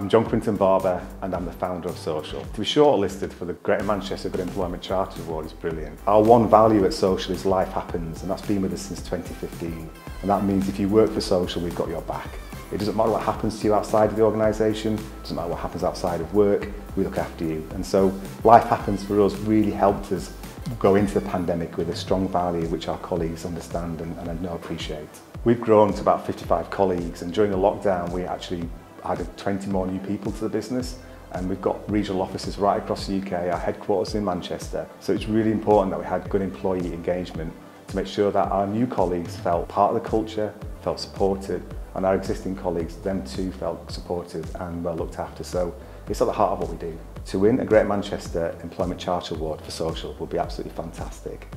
I'm John Quinton Barber and I'm the founder of Social. To be shortlisted for the Greater Manchester Good Employment Charter Award is brilliant. Our one value at Social is life happens and that's been with us since 2015. And that means if you work for Social, we've got your back. It doesn't matter what happens to you outside of the organisation, it doesn't matter what happens outside of work, we look after you. And so life happens for us really helped us go into the pandemic with a strong value which our colleagues understand and, and I know appreciate. We've grown to about 55 colleagues and during the lockdown we actually added 20 more new people to the business and we've got regional offices right across the UK, our headquarters in Manchester. So it's really important that we had good employee engagement to make sure that our new colleagues felt part of the culture, felt supported, and our existing colleagues, them too, felt supported and well looked after. So it's at the heart of what we do. To win a Great Manchester Employment Charter Award for Social would be absolutely fantastic.